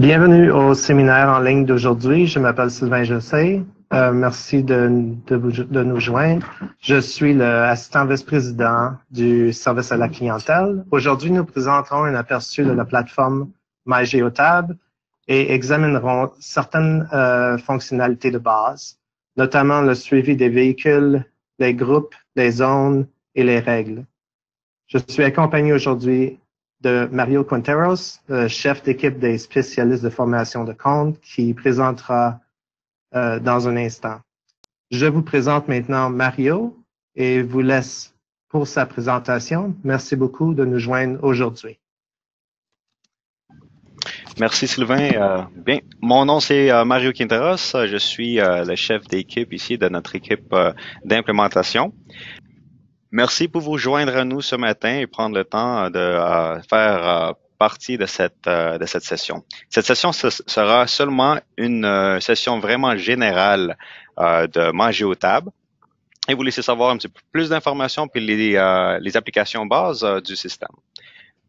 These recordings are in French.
Bienvenue au séminaire en ligne d'aujourd'hui. Je m'appelle Sylvain Jossé. Euh, merci de, de, de, nous joindre. Je suis l'assistant vice-président du service à la clientèle. Aujourd'hui, nous présenterons un aperçu de la plateforme MyGeotab et examinerons certaines euh, fonctionnalités de base, notamment le suivi des véhicules, les groupes, les zones et les règles. Je suis accompagné aujourd'hui de Mario Quinteros, chef d'équipe des spécialistes de formation de compte, qui présentera euh, dans un instant. Je vous présente maintenant Mario et vous laisse pour sa présentation. Merci beaucoup de nous joindre aujourd'hui. Merci Sylvain. Euh, bien, mon nom c'est euh, Mario Quinteros. Je suis le chef d'équipe ici de notre équipe d'implémentation. Merci pour vous joindre à nous ce matin et prendre le temps de euh, faire euh, partie de cette, euh, de cette session. Cette session sera seulement une session vraiment générale de manger au tables et vous laisser savoir un petit peu plus d'informations puis les, les applications bases du système.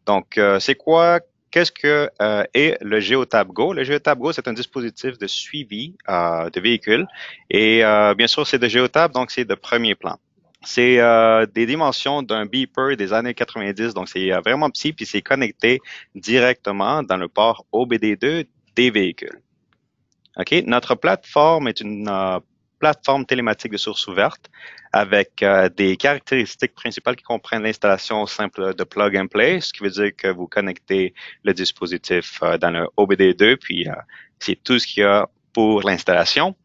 Donc, c'est quoi Qu'est-ce que est le GeoTab Go? Le GeoTab Go, c'est un dispositif de suivi de véhicules. Et bien sûr, c'est de GeoTab, donc c'est de premier plan. C'est euh, des dimensions d'un beeper des années 90, donc c'est euh, vraiment petit, puis c'est connecté directement dans le port OBD2 des véhicules. OK? Notre plateforme est une euh, plateforme télématique de source ouverte avec des caractéristiques principales qui comprennent l'installation simple de plug and play, ce qui veut dire que vous connectez le dispositif dans le OBD2, puis c'est tout ce qu'il y a pour l'installation.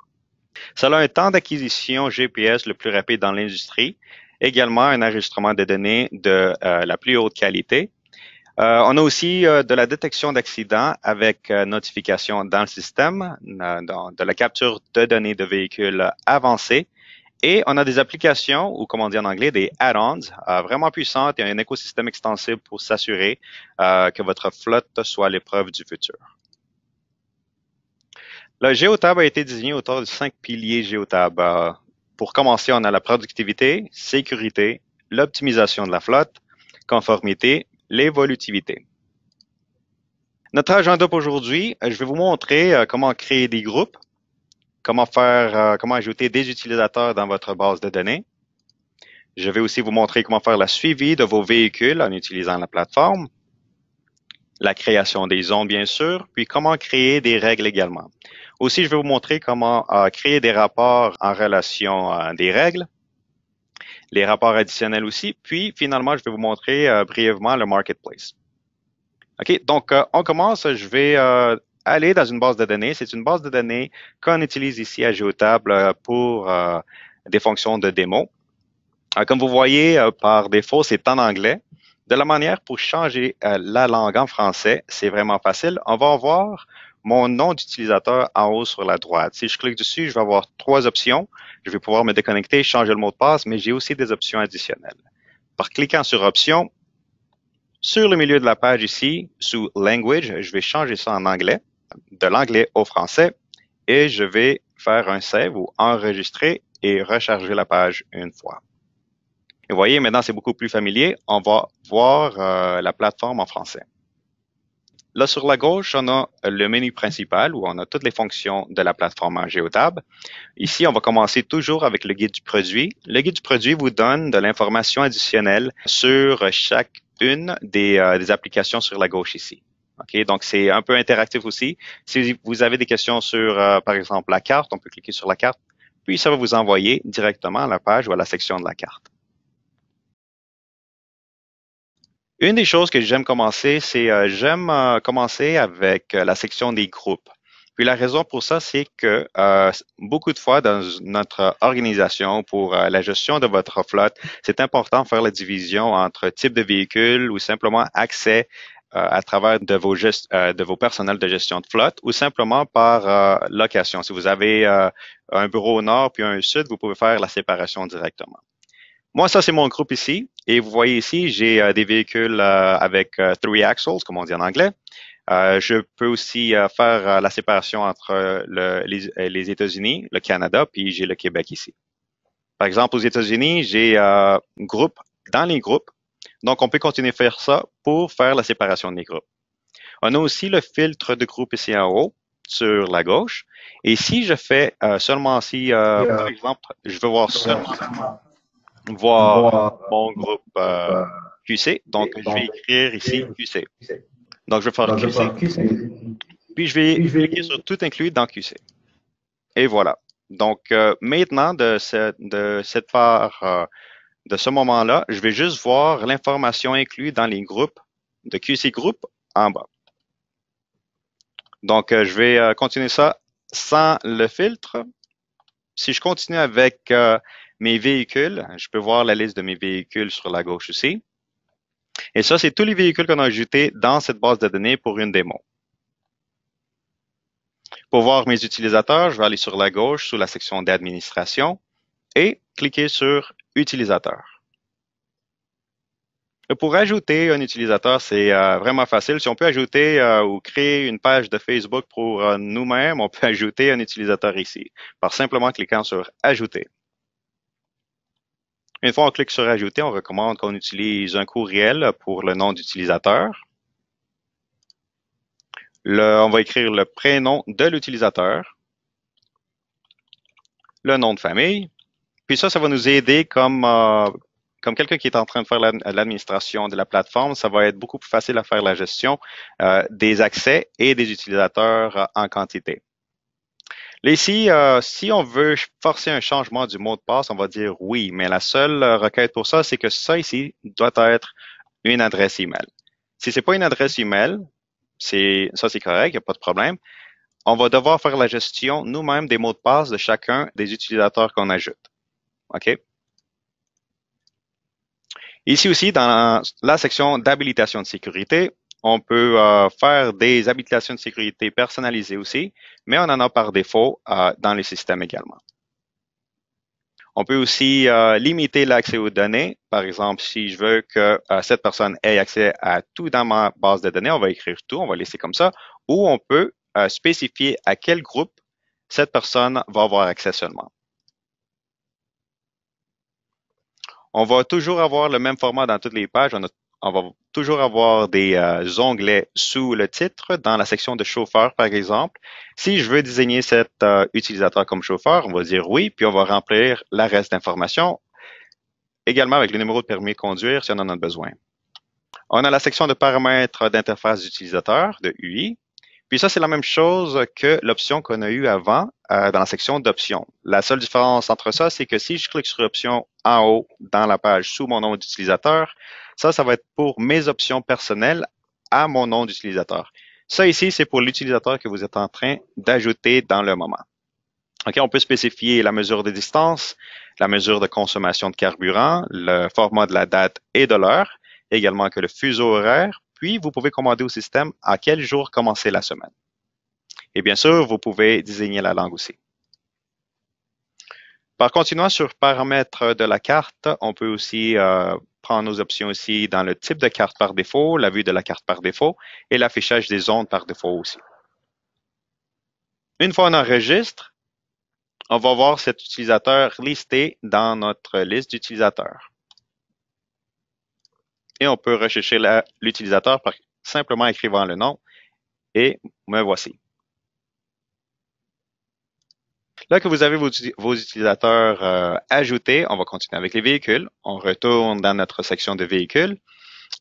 Ça a un temps d'acquisition GPS le plus rapide dans l'industrie, également un enregistrement de données de euh, la plus haute qualité. Euh, on a aussi euh, de la détection d'accidents avec notification dans le système, de la capture de données de véhicules avancés. Et on a des applications, ou comme on dit en anglais, des add-ons vraiment puissantes et un écosystème extensible pour s'assurer que votre flotte soit l'épreuve du futur. Le Géotab a été désigné autour de cinq piliers Géotab. Euh, pour commencer, on a la productivité, sécurité, l'optimisation de la flotte, conformité, l'évolutivité. Notre agenda pour aujourd'hui, euh, je vais vous montrer euh, comment créer des groupes, comment comment ajouter des utilisateurs dans votre base de données. Je vais aussi vous montrer comment faire la suivi de vos véhicules en utilisant la plateforme, la création des zones, bien sûr, puis comment créer des règles également. Aussi, je vais vous montrer comment euh, créer des rapports en relation à des règles, les rapports additionnels aussi, puis finalement, je vais vous montrer euh, brièvement le marketplace. OK, donc euh, on commence, je vais aller dans une base de données. C'est une base de données qu'on utilise ici à GeoTable pour des fonctions de démo. comme vous voyez, par défaut, c'est en anglais. De la manière pour changer la langue en français, c'est vraiment facile. On va voir mon nom d'utilisateur en haut sur la droite. Si je clique dessus, je vais avoir trois options. Je vais pouvoir me déconnecter, changer le mot de passe, mais j'ai aussi des options additionnelles. Par cliquant sur Options, sur le milieu de la page ici, sous Language, je vais changer ça en anglais, de l'anglais au français, et je vais faire un save ou enregistrer et recharger la page une fois. Et vous voyez, maintenant, c'est beaucoup plus familier. On va voir euh, la plateforme en français. Là, sur la gauche, on a le menu principal où on a toutes les fonctions de la plateforme en Geotab. Ici, on va commencer toujours avec le guide du produit. Le guide du produit vous donne de l'information additionnelle sur chacune des, euh, des applications sur la gauche ici. Donc c'est un peu interactif aussi. Si vous avez des questions sur, euh, par exemple, la carte, on peut cliquer sur la carte, puis ça va vous envoyer directement à la page ou à la section de la carte. Une des choses que j'aime commencer, c'est euh, j'aime euh, commencer avec euh, la section des groupes. Puis la raison pour ça, c'est que beaucoup de fois dans notre organisation pour la gestion de votre flotte, c'est important de faire la division entre type de véhicule ou simplement accès à travers de vos, de vos personnels de gestion de flotte ou simplement par location. Si vous avez un bureau au nord puis un sud, vous pouvez faire la séparation directement. Moi, ça, c'est mon groupe ici. Et vous voyez ici, j'ai euh, des véhicules euh, avec euh, three axles, comme on dit en anglais. je peux aussi faire la séparation entre les, États-Unis, le Canada, puis j'ai le Québec ici. Par exemple, aux États-Unis, j'ai un groupe dans les groupes. Donc, on peut continuer à faire ça pour faire la séparation des groupes. On a aussi le filtre de groupe ici en haut sur la gauche. Et si je fais euh, seulement si, euh, par exemple, je veux voir seulement voir mon groupe euh, QC, donc je vais écrire ici QC. Donc je vais faire QC. Puis je vais cliquer sur tout inclus dans QC. Et voilà. Donc maintenant de, de cette part, de ce moment-là, je vais juste voir l'information inclue dans les groupes de QC Group en bas. Donc, euh, je vais euh, continuer ça sans le filtre. Si je continue avec euh, mes véhicules, je peux voir la liste de mes véhicules sur la gauche aussi. Et ça, c'est tous les véhicules qu'on a ajoutés dans cette base de données pour une démo. Pour voir mes utilisateurs, je vais aller sur la gauche sous la section d'administration et cliquer sur Utilisateur. Pour ajouter un utilisateur, c'est euh, vraiment facile. Si on peut ajouter euh, ou créer une page de Facebook pour euh, nous-mêmes, on peut ajouter un utilisateur ici par simplement cliquant sur Ajouter. Une fois qu'on clique sur Ajouter, on recommande qu'on utilise un courriel pour le nom d'utilisateur. on va écrire le prénom de l'utilisateur, le nom de famille, puis ça, ça va nous aider comme, comme quelqu'un qui est en train de faire l'administration de la plateforme, ça va être beaucoup plus facile à faire la gestion euh, des accès et des utilisateurs euh, en quantité. Là, ici, euh, si on veut forcer un changement du mot de passe, on va dire oui, mais la seule requête pour ça, c'est que ça ici doit être une adresse email. Si c'est pas une adresse email, c'est ça c'est correct, il n'y a pas de problème. On va devoir faire la gestion nous-mêmes des mots de passe de chacun des utilisateurs qu'on ajoute. OK? Ici aussi, dans la section d'habilitation de sécurité, on peut euh, faire des habilitations de sécurité personnalisées aussi, mais on en a par défaut euh, dans les systèmes également. On peut aussi euh, limiter l'accès aux données. Par exemple, si je veux que cette personne ait accès à tout dans ma base de données, on va écrire tout, on va laisser comme ça, ou on peut spécifier à quel groupe cette personne va avoir accès seulement. On va toujours avoir le même format dans toutes les pages. Va toujours avoir des euh, onglets sous le titre dans la section de chauffeur, par exemple. Si je veux désigner cet euh, utilisateur comme chauffeur, on va dire oui, puis on va remplir la reste d'informations, également avec le numéro de permis de conduire si on en a besoin. On a la section de paramètres d'interface d'utilisateur, de UI. Puis ça, c'est la même chose que l'option qu'on a eue avant euh, dans la section d'options. La seule différence entre ça, c'est que si je clique sur option en haut dans la page sous mon nom d'utilisateur, ça, ça va être pour mes options personnelles à mon nom d'utilisateur. Ça ici, c'est pour l'utilisateur que vous êtes en train d'ajouter dans le moment. OK, on peut spécifier la mesure de distance, la mesure de consommation de carburant, le format de la date et de l'heure, également que le fuseau horaire, puis, vous pouvez commander au système à quel jour commencer la semaine. Et bien sûr, vous pouvez désigner la langue aussi. Par continuant sur paramètres de la carte, on peut aussi euh, prendre nos options ici dans le type de carte par défaut, la vue de la carte par défaut et l'affichage des zones par défaut aussi. Une fois on enregistre, on va voir cet utilisateur listé dans notre liste d'utilisateurs et on peut rechercher l'utilisateur par simplement écrivant le nom et me voici. Là que vous avez vos, utilisateurs euh, ajoutés, on va continuer avec les véhicules. On retourne dans notre section de véhicules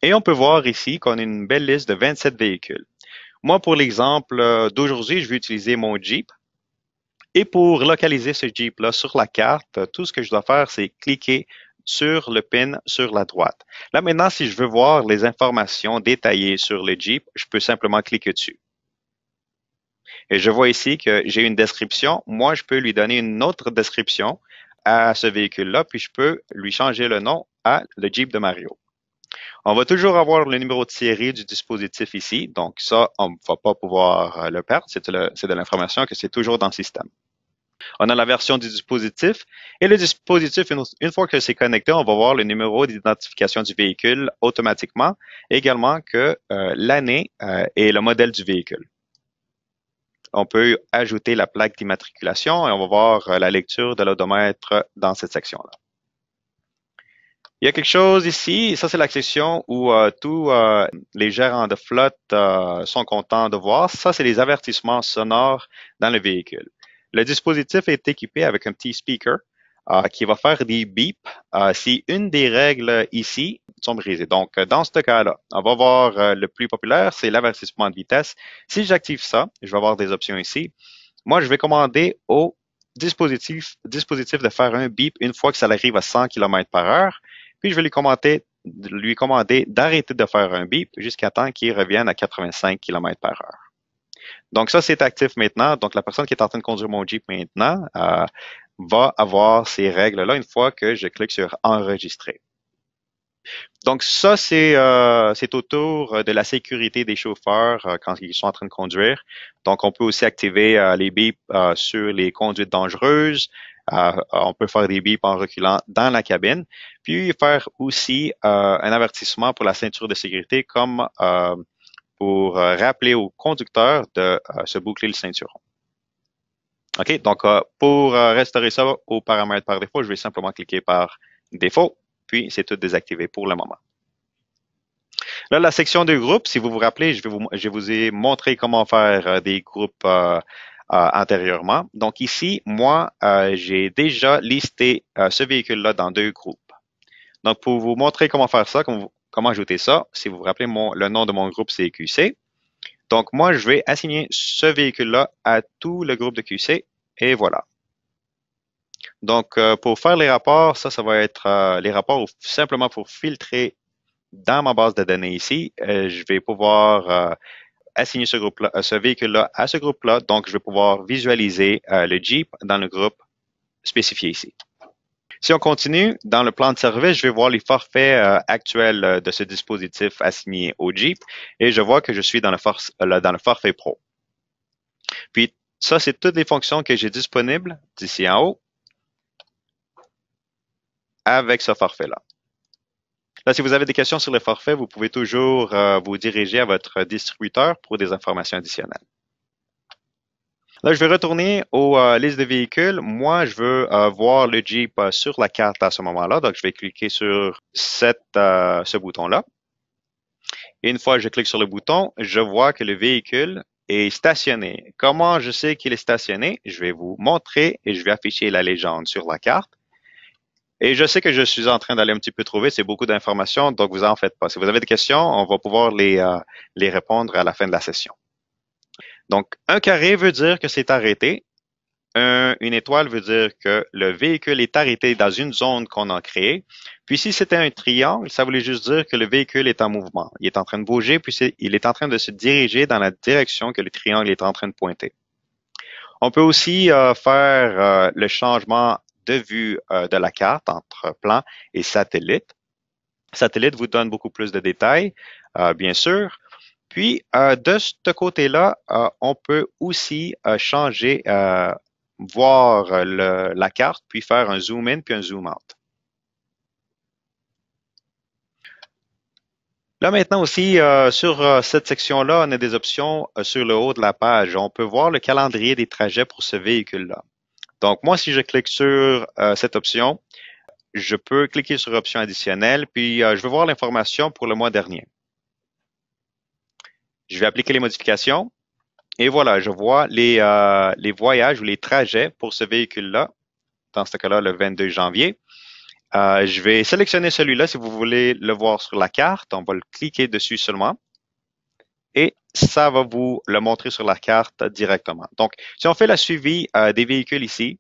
et on peut voir ici qu'on a une belle liste de 27 véhicules. Moi, pour l'exemple euh, d'aujourd'hui, je vais utiliser mon Jeep. Et pour localiser ce Jeep-là sur la carte, tout ce que je dois faire, c'est cliquer sur le pin sur la droite. Là maintenant, si je veux voir les informations détaillées sur le Jeep, je peux simplement cliquer dessus. Et je vois ici que j'ai une description. Moi, je peux lui donner une autre description à ce véhicule-là, puis je peux lui changer le nom à le Jeep de Mario. On va toujours avoir le numéro de série du dispositif ici. Donc ça, on ne va pas pouvoir euh, le perdre. C'est de l'information que c'est toujours dans le système. On a la version du dispositif et le dispositif, une, fois que c'est connecté, on va voir le numéro d'identification du véhicule automatiquement, également que euh, l'année euh, et le modèle du véhicule. On peut ajouter la plaque d'immatriculation et on va voir euh, la lecture de l'odomètre dans cette section-là. Il y a quelque chose ici, ça c'est la section où euh, tous euh, les gérants de flotte sont contents de voir. Ça, c'est les avertissements sonores dans le véhicule. Le dispositif est équipé avec un petit speaker qui va faire des bips si une des règles ici sont brisées. Donc, dans ce cas-là, on va voir le plus populaire, c'est l'avertissement de vitesse. Si j'active ça, je vais avoir des options ici. Moi, je vais commander au dispositif, dispositif de faire un bip une fois que ça arrive à 100 km par heure. Puis, je vais lui, commenter, lui commander d'arrêter de faire un bip jusqu'à temps qu'il revienne à 85 km par heure. Donc, ça, c'est actif maintenant. Donc, la personne qui est en train de conduire mon Jeep maintenant euh, va avoir ces règles-là une fois que je clique sur Enregistrer. Donc, ça, c'est euh, autour de la sécurité des chauffeurs euh, quand ils sont en train de conduire. Donc, on peut aussi activer euh, les bips sur les conduites dangereuses, euh, on peut faire des bips en reculant dans la cabine, puis faire aussi euh, un avertissement pour la ceinture de sécurité comme euh, pour rappeler au conducteur de se boucler le ceinturon. OK, donc pour restaurer ça aux paramètres par défaut, je vais simplement cliquer par défaut, puis c'est tout désactivé pour le moment. Là, la section de groupe, si vous vous rappelez, je, vous, ai montré comment faire des groupes euh, antérieurement. Donc ici, moi, euh, j'ai déjà listé euh, ce véhicule-là dans deux groupes. Donc pour vous montrer comment faire ça, comment, ajouter ça, si vous vous rappelez, le nom de mon groupe, c'est QC. Donc moi, je vais assigner ce véhicule-là à tout le groupe de QC et voilà. Donc, pour faire les rapports, ça, ça va être les rapports simplement pour filtrer dans ma base de données ici. je vais pouvoir assigner ce groupe-là, euh, ce véhicule-là à ce groupe-là. Donc, je vais pouvoir visualiser euh, le Jeep dans le groupe spécifié ici. Si on continue, dans le plan de service, je vais voir les forfaits euh, actuels de ce dispositif assigné au Jeep et je vois que je suis dans le, dans le forfait Pro. Puis, ça, c'est toutes les fonctions que j'ai disponibles d'ici en haut avec ce forfait-là. Là, si vous avez des questions sur le forfait, vous pouvez toujours euh, vous diriger à votre distributeur pour des informations additionnelles. Là, je vais retourner aux euh, listes de véhicules. Moi, je veux euh, voir le Jeep sur la carte à ce moment-là. Donc, je vais cliquer sur ce bouton-là. Une fois que je clique sur le bouton, je vois que le véhicule est stationné. Comment je sais qu'il est stationné? Je vais vous montrer et je vais afficher la légende sur la carte. Et je sais que je suis en train d'aller un petit peu trouver, c'est beaucoup d'informations, donc vous en faites pas. Si vous avez des questions, on va pouvoir les, euh, les répondre à la fin de la session. Donc, un carré veut dire que c'est arrêté. une étoile veut dire que le véhicule est arrêté dans une zone qu'on a créée. Puis si c'était un triangle, ça voulait juste dire que le véhicule est en mouvement. Il est en train de bouger, puis il est en train de se diriger dans la direction que le triangle est en train de pointer. On peut aussi euh, faire euh, le changement de vue euh, de la carte entre plan et satellite. Satellite vous donne beaucoup plus de détails, bien sûr. Puis, euh, de ce côté-là, on peut aussi changer, voir la carte, puis faire un zoom in, puis un zoom out. Là maintenant aussi, sur cette section-là, on a des options sur le haut de la page. On peut voir le calendrier des trajets pour ce véhicule-là. Donc, moi, si je clique sur euh, cette option, je peux cliquer sur option additionnelle, puis euh, je vais voir l'information pour le mois dernier. Je vais appliquer les modifications et voilà, je vois les, euh, les voyages ou les trajets pour ce véhicule-là, dans ce cas-là, le 22 janvier. je vais sélectionner celui-là si vous voulez le voir sur la carte. On va le cliquer dessus seulement et ça va vous le montrer sur la carte directement. Donc, si on fait la suivi euh, des véhicules ici,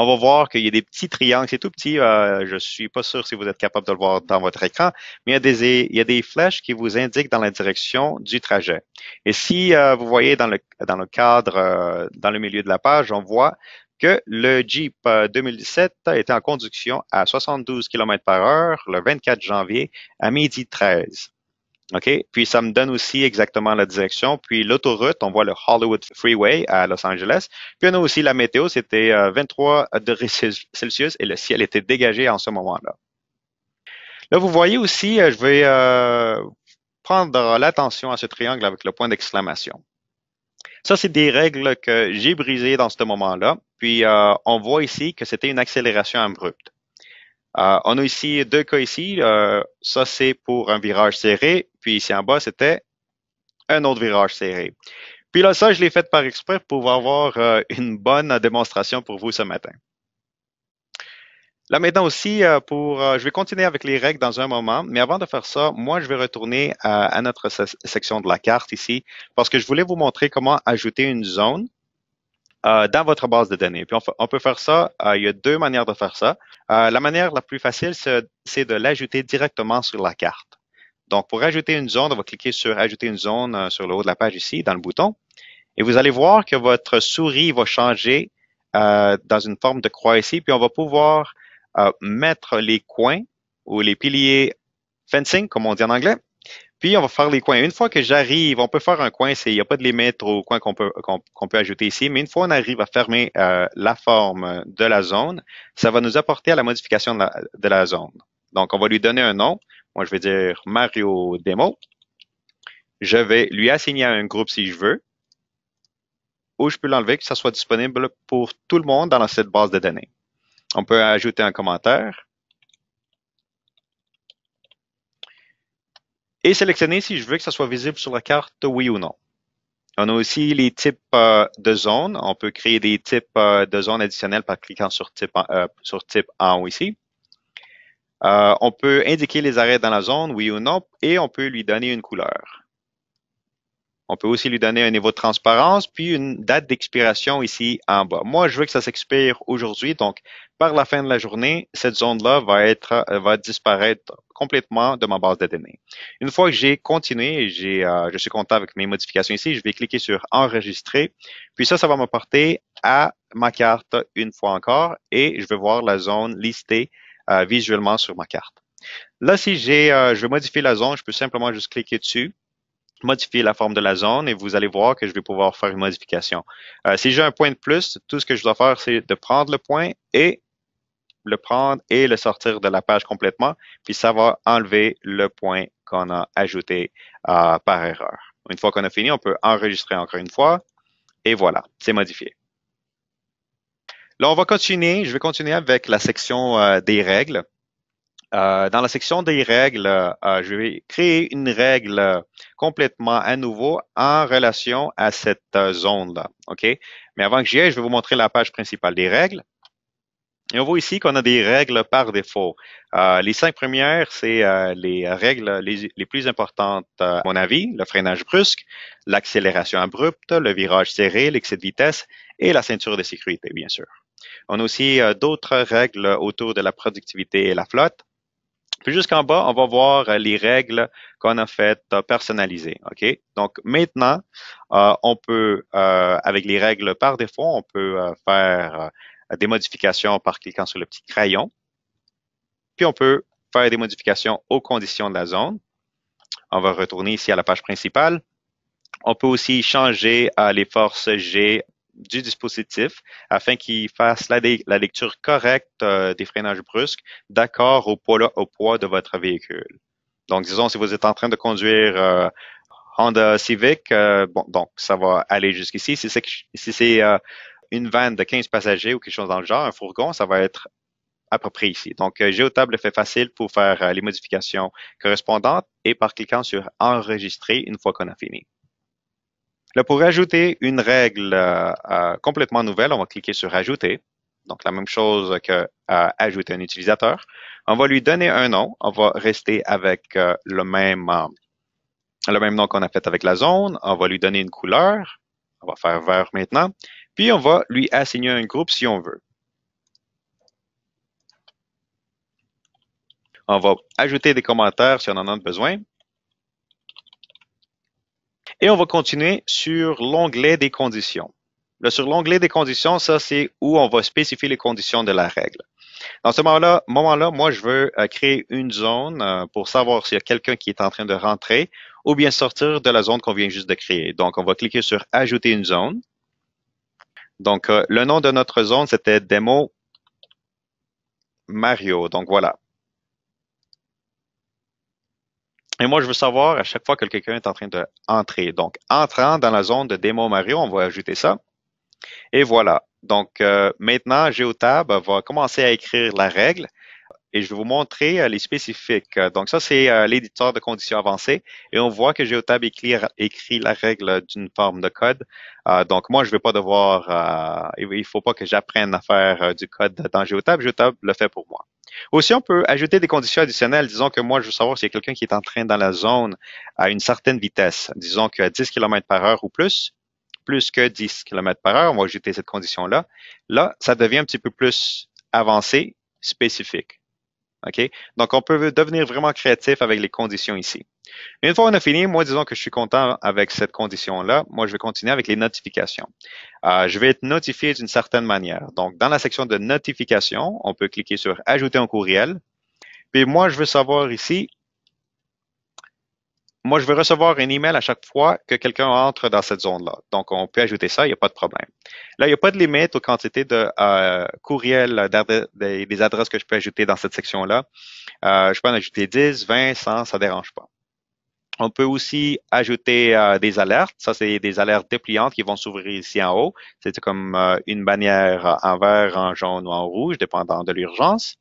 on va voir qu'il y a des petits triangles, c'est tout petit, euh, je suis pas sûr si vous êtes capable de le voir dans votre écran, mais il y, a des, il y a des flèches qui vous indiquent dans la direction du trajet. Et si euh, vous voyez dans le, dans le cadre, dans le milieu de la page, on voit que le Jeep 2017 était en conduction à 72 km par heure le 24 janvier à midi 13. OK? Puis ça me donne aussi exactement la direction. Puis l'autoroute, on voit le Hollywood Freeway à Los Angeles. Puis on a aussi la météo, c'était 23 euh, degrés Celsius et le ciel était dégagé en ce moment-là. Là, vous voyez aussi, euh, je vais euh, prendre l'attention à ce triangle avec le point d'exclamation. Ça, c'est des règles que j'ai brisées dans ce moment-là. Puis on voit ici que c'était une accélération abrupte. Euh, on a ici deux cas ici. Euh, ça, c'est pour un virage serré. Ici en bas, c'était un autre virage serré. Puis là, ça, je l'ai fait par exprès pour avoir euh, une bonne démonstration pour vous ce matin. Là maintenant aussi, pour, je vais continuer avec les règles dans un moment, mais avant de faire ça, moi, je vais retourner à notre section de la carte ici, parce que je voulais vous montrer comment ajouter une zone euh, dans votre base de données. Puis on, peut faire ça, euh, il y a deux manières de faire ça. Euh, la manière la plus facile, c'est de l'ajouter directement sur la carte. Donc, pour ajouter une zone, on va cliquer sur Ajouter une zone sur le haut de la page ici, dans le bouton. Et vous allez voir que votre souris va changer dans une forme de croix ici, puis on va pouvoir mettre les coins ou les piliers fencing, comme on dit en anglais, puis, on va faire les coins. Une fois que j'arrive, on peut faire un coin, il n'y a pas de limite au coin qu'on peut, qu'on peut ajouter ici, mais une fois qu'on arrive à fermer euh, la forme de la zone, ça va nous apporter à la modification de la, de la, zone. Donc, on va lui donner un nom. Moi, je vais dire Mario Demo. Je vais lui assigner un groupe si je veux, ou je peux l'enlever, que ça soit disponible pour tout le monde dans cette base de données. On peut ajouter un commentaire. et sélectionner si je veux que ça soit visible sur la carte, oui ou non. On a aussi les types euh, de zones. On peut créer des types euh, de zones additionnelles par cliquant sur type, euh, sur type en haut ici. On peut indiquer les arrêts dans la zone, oui ou non, et on peut lui donner une couleur. On peut aussi lui donner un niveau de transparence, puis une date d'expiration ici en bas. Moi, je veux que ça s'expire aujourd'hui, donc par la fin de la journée, cette zone-là va être va disparaître complètement de ma base de données. Une fois que j'ai continué, j'ai, euh, je suis content avec mes modifications ici, je vais cliquer sur Enregistrer, puis ça, ça va m'apporter à ma carte une fois encore et je vais voir la zone listée euh, visuellement sur ma carte. Là, si j'ai, euh, je veux modifier la zone, je peux simplement juste cliquer dessus modifier la forme de la zone et vous allez voir que je vais pouvoir faire une modification. Euh, si j'ai un point de plus, tout ce que je dois faire, c'est de prendre le point et le prendre et le sortir de la page complètement, puis ça va enlever le point qu'on a ajouté euh, par erreur. Une fois qu'on a fini, on peut enregistrer encore une fois et voilà, c'est modifié. Là, on va continuer. Je vais continuer avec la section euh, des règles. Euh, dans la section des règles, euh, je vais créer une règle complètement à nouveau en relation à cette euh, zone-là. OK? Mais avant que j'y aille, je vais vous montrer la page principale des règles. Et on voit ici qu'on a des règles par défaut. les cinq premières, c'est les règles les, plus importantes, à mon avis, le freinage brusque, l'accélération abrupte, le virage serré, l'excès de vitesse et la ceinture de sécurité, bien sûr. On a aussi d'autres règles autour de la productivité et la flotte. Puis jusqu'en bas, on va voir euh, les règles qu'on a faites euh, personnalisées. OK? Donc maintenant, euh, on peut, avec les règles par défaut, on peut faire des modifications par cliquant sur le petit crayon. Puis on peut faire des modifications aux conditions de la zone. On va retourner ici à la page principale. On peut aussi changer les forces G du dispositif afin qu'il fasse la, lecture correcte euh, des freinages brusques d'accord au poids, de votre véhicule. Donc, disons, si vous êtes en train de conduire euh, Honda Civic, euh, bon, donc ça va aller jusqu'ici. Si c'est c'est une vanne de 15 passagers ou quelque chose dans le genre, un fourgon, ça va être près ici. Donc, GeoTab le fait facile pour faire les modifications correspondantes et par cliquant sur Enregistrer une fois qu'on a fini. Pour ajouter une règle euh, euh, complètement nouvelle, on va cliquer sur Ajouter. Donc, la même chose que euh, ajouter un utilisateur. On va lui donner un nom. On va rester avec le même le même nom qu'on a fait avec la zone. On va lui donner une couleur. On va faire vert maintenant. Puis, on va lui assigner un groupe si on veut. On va ajouter des commentaires si on en a besoin. Et on va continuer sur l'onglet des conditions. Là, sur l'onglet des conditions, ça, c'est où on va spécifier les conditions de la règle. Dans ce moment-là, moi, je veux euh, créer une zone euh, pour savoir s'il y a quelqu'un qui est en train de rentrer ou bien sortir de la zone qu'on vient juste de créer. Donc, on va cliquer sur Ajouter une zone. Donc, euh, le nom de notre zone, c'était Démo Mario. Donc, voilà. Et moi, je veux savoir à chaque fois que quelqu'un est en train d'entrer. Donc, entrant dans la zone de démo Mario, on va ajouter ça. Et voilà. Donc, euh, maintenant, Geotab va commencer à écrire la règle. Et je vais vous montrer les spécifiques. Donc ça, c'est l'éditeur de conditions avancées et on voit que Geotab écrit, écrit la règle d'une forme de code. donc moi, je ne vais pas devoir, il ne faut pas que j'apprenne à faire du code dans Geotab. Geotab le fait pour moi. Aussi, on peut ajouter des conditions additionnelles. Disons que moi, je veux savoir s'il y a quelqu'un qui est en train dans la zone à une certaine vitesse, disons que 10 km par heure ou plus, plus que 10 km par heure, on va ajouter cette condition-là. Là, ça devient un petit peu plus avancé, spécifique. OK? Donc, on peut devenir vraiment créatif avec les conditions ici. Une fois qu'on a fini, moi, disons que je suis content avec cette condition-là. Moi, je vais continuer avec les notifications. Euh, je vais être notifié d'une certaine manière. Donc, dans la section de notification, on peut cliquer sur Ajouter un courriel. Puis moi, je veux savoir ici, moi, je veux recevoir un email à chaque fois que quelqu'un entre dans cette zone-là. Donc, on peut ajouter ça, il n'y a pas de problème. Là, il n'y a pas de limite aux quantités de euh, courriels, des, adresses que je peux ajouter dans cette section-là. Euh, je peux en ajouter 10, 20, 100, ça ne dérange pas. On peut aussi ajouter euh, des alertes. Ça, c'est des alertes dépliantes qui vont s'ouvrir ici en haut. C'est comme euh, une bannière en vert, en jaune ou en rouge, dépendant de l'urgence.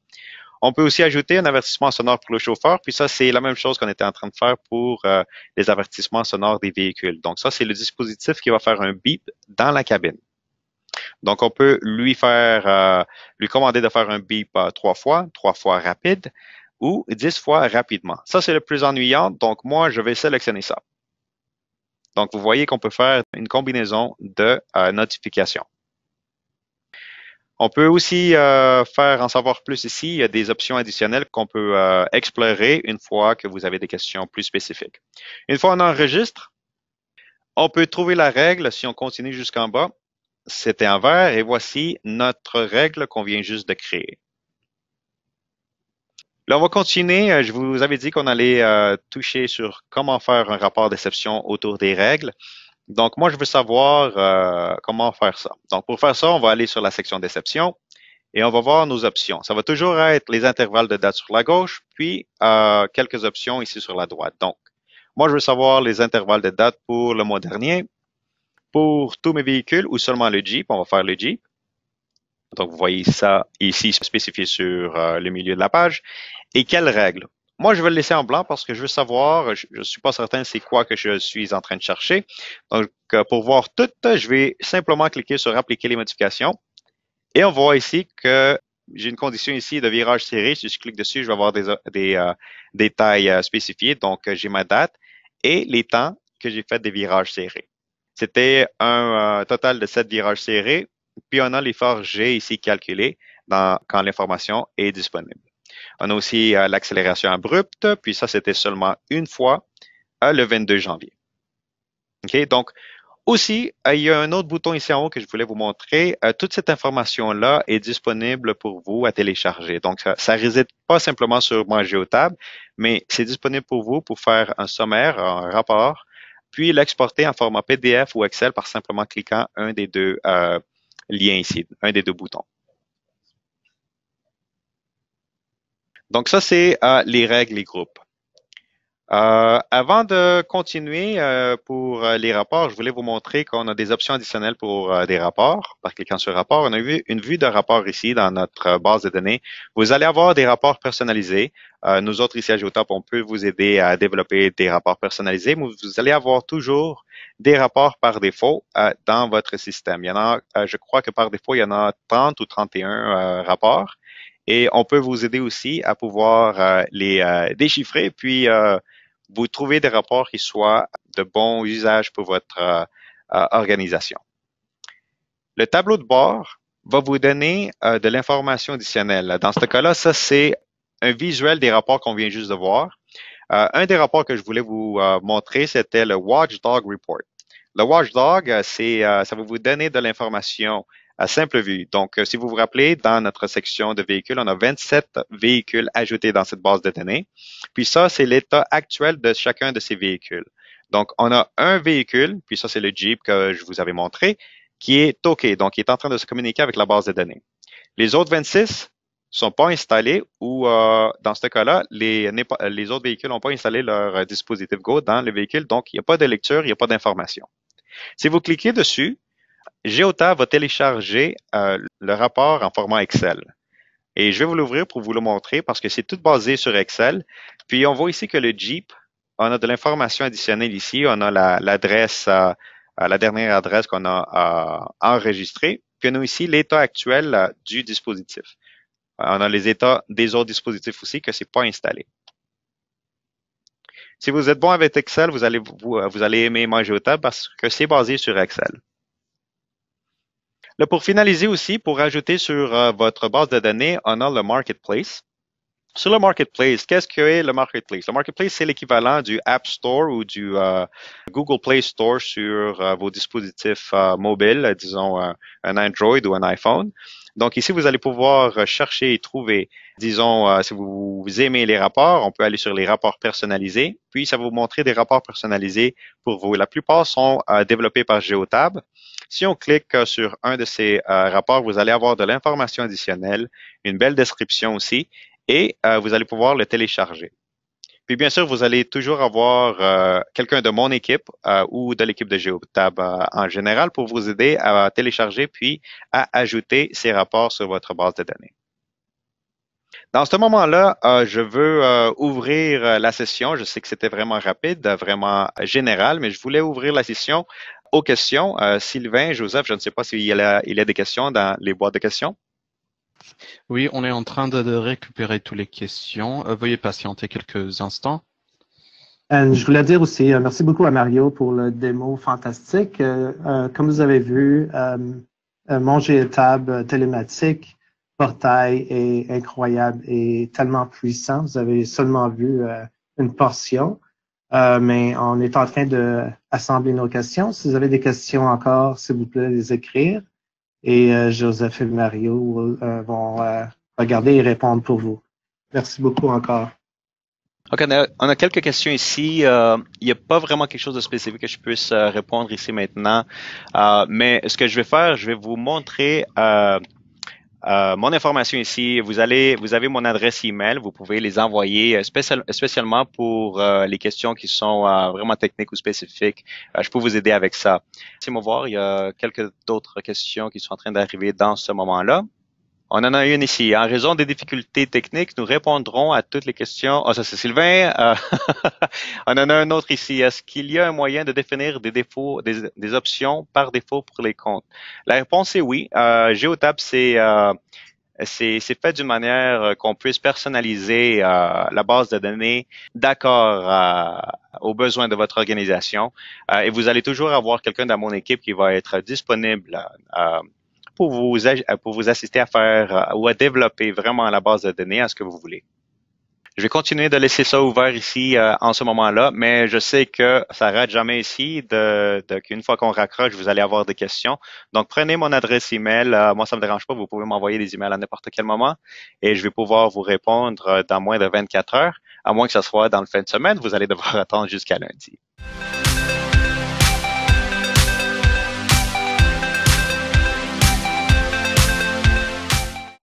On peut aussi ajouter un avertissement sonore pour le chauffeur, puis ça, c'est la même chose qu'on était en train de faire pour euh, les avertissements sonores des véhicules. Donc ça, c'est le dispositif qui va faire un bip dans la cabine. Donc, on peut lui faire, lui commander de faire un bip trois fois, trois fois rapide ou 10 fois rapidement. Ça, c'est le plus ennuyant. Donc, moi, je vais sélectionner ça. Donc, vous voyez qu'on peut faire une combinaison de euh, notifications. On peut aussi euh, faire en savoir plus ici. Il y a des options additionnelles qu'on peut euh, explorer une fois que vous avez des questions plus spécifiques. Une fois on enregistre, on peut trouver la règle si on continue jusqu'en bas. C'était en vert et voici notre règle qu'on vient juste de créer. Là, on va continuer. Euh, je vous avais dit qu'on allait toucher sur comment faire un rapport d'exception autour des règles. Donc, moi, je veux savoir euh, comment faire ça. Donc, pour faire ça, on va aller sur la section d'exception et on va voir nos options. Ça va toujours être les intervalles de date sur la gauche, puis quelques options ici sur la droite. Donc, moi, je veux savoir les intervalles de date pour le mois dernier, pour tous mes véhicules ou seulement le Jeep. On va faire le Jeep. Donc, vous voyez ça ici spécifié sur le milieu de la page. Et quelles règles? Moi, je vais le laisser en blanc parce que je veux savoir, je ne suis pas certain c'est quoi que je suis en train de chercher. Donc, euh, pour voir tout, je vais simplement cliquer sur appliquer les modifications. Et on voit ici que j'ai une condition ici de virage serré. Si je clique dessus, je vais avoir des, des, euh, des tailles euh, spécifiées. Donc, j'ai ma date et les temps que j'ai fait des virages serrés. C'était un total de 7 virages serrés. Puis, on a l'effort G ici calculé dans, quand l'information est disponible. On a aussi euh, l'accélération abrupte, puis ça, c'était seulement une fois euh, le 22 janvier. OK, donc aussi, euh, il y a un autre bouton ici en haut que je voulais vous montrer. toute cette information-là est disponible pour vous à télécharger. Donc, ça ne réside pas simplement sur mon GeoTab, mais c'est disponible pour vous pour faire un sommaire, un rapport, puis l'exporter en format PDF ou Excel par simplement cliquant un des deux liens ici, un des deux boutons. Donc ça, c'est euh, les règles, les groupes. Euh, avant de continuer euh, pour les rapports, je voulais vous montrer qu'on a des options additionnelles pour des rapports. Par cliquant sur rapport, on a vu une vue de rapport ici dans notre base de données. Vous allez avoir des rapports personnalisés. nous autres ici à Geotop, on peut vous aider à développer des rapports personnalisés, mais vous allez avoir toujours des rapports par défaut dans votre système. Il y en a, je crois que par défaut, il y en a 30 ou 31 rapports. Et on peut vous aider aussi à pouvoir euh, les euh, déchiffrer, puis euh, vous trouver des rapports qui soient de bon usage pour votre organisation. Le tableau de bord va vous donner de l'information additionnelle. Dans ce cas-là, ça, c'est un visuel des rapports qu'on vient juste de voir. un des rapports que je voulais vous montrer, c'était le Watchdog Report. Le Watchdog, c'est, ça va vous donner de l'information à simple vue. Donc, euh, si vous vous rappelez, dans notre section de véhicules, on a 27 véhicules ajoutés dans cette base de données. Puis ça, c'est l'état actuel de chacun de ces véhicules. Donc, on a un véhicule, puis ça, c'est le Jeep que je vous avais montré, qui est OK, donc il est en train de se communiquer avec la base de données. Les autres 26 sont pas installés ou euh, dans ce cas-là, les, les autres véhicules n'ont pas installé leur euh, dispositif Go dans le véhicule, donc il n'y a pas de lecture, il n'y a pas d'information. Si vous cliquez dessus, Geota va télécharger euh, le rapport en format Excel. Et je vais vous l'ouvrir pour vous le montrer parce que c'est tout basé sur Excel. Puis on voit ici que le Jeep, on a de l'information additionnelle ici. On a l'adresse, euh, la dernière adresse qu'on a enregistrée. Puis on a ici l'état actuel du dispositif. On a les états des autres dispositifs aussi que c'est pas installé. Si vous êtes bon avec Excel, vous allez, vous, vous allez aimer MyGeotab parce que c'est basé sur Excel. Pour finaliser aussi, pour ajouter sur euh, votre base de données, on a le Marketplace. Sur le Marketplace, qu'est-ce que est le Marketplace? Le Marketplace, c'est l'équivalent du App Store ou du euh, Google Play Store sur euh, vos dispositifs mobiles, disons un Android ou un iPhone. Donc ici, vous allez pouvoir chercher et trouver, disons, euh, si vous, aimez les rapports, on peut aller sur les rapports personnalisés, puis ça va vous montrer des rapports personnalisés pour vous. La plupart sont euh, développés par Geotab. Si on clique euh, sur un de ces rapports, vous allez avoir de l'information additionnelle, une belle description aussi, et vous allez pouvoir le télécharger. Puis bien sûr, vous allez toujours avoir euh, quelqu'un de mon équipe euh, ou de l'équipe de GeoTab euh, en général pour vous aider à télécharger puis à ajouter ces rapports sur votre base de données. Dans ce moment-là, je veux ouvrir la session. Je sais que c'était vraiment rapide, vraiment général, mais je voulais ouvrir la session aux questions. Sylvain, Joseph, je ne sais pas s'il y, a, il y a des questions dans les boîtes de questions. Oui, on est en train de, récupérer toutes les questions. Euh, veuillez patienter quelques instants. Euh, je voulais dire aussi, euh, merci beaucoup à Mario pour le démo fantastique. comme vous avez vu, mon Tab télématique portail est incroyable et tellement puissant. Vous avez seulement vu une portion, mais on est en train de assembler nos questions. Si vous avez des questions encore, s'il vous plaît, les écrire et euh, Joseph et Mario euh, vont euh, regarder et répondre pour vous. Merci beaucoup encore. OK, on a, quelques questions ici. il n'y a pas vraiment quelque chose de spécifique que je puisse répondre ici maintenant. mais ce que je vais faire, je vais vous montrer euh, mon information ici, vous allez, vous avez mon adresse email, vous pouvez les envoyer euh, spécialement pour euh, les questions qui sont vraiment techniques ou spécifiques. je peux vous aider avec ça. Laissez-moi voir, il y a quelques autres questions qui sont en train d'arriver dans ce moment-là. On en a une ici. En raison des difficultés techniques, nous répondrons à toutes les questions. Ah, ça c'est Sylvain. Euh, on en a un autre ici. Est-ce qu'il y a un moyen de définir des défauts, des, options par défaut pour les comptes? La réponse est oui. Euh, Geotab, c'est euh, c'est fait d'une manière qu'on puisse personnaliser euh, la base de données d'accord aux besoins de votre organisation. et vous allez toujours avoir quelqu'un dans mon équipe qui va être disponible pour vous, pour vous assister à faire euh, ou à développer vraiment la base de données à ce que vous voulez. Je vais continuer de laisser ça ouvert ici euh, en ce moment-là, mais je sais que ça rate jamais ici, de, qu'une fois qu'on raccroche, vous allez avoir des questions. Donc, prenez mon adresse email. Euh, moi, ça me dérange pas. Vous pouvez m'envoyer des emails à n'importe quel moment et je vais pouvoir vous répondre dans moins de 24 heures, à moins que ce soit dans le fin de semaine. Vous allez devoir attendre jusqu'à lundi.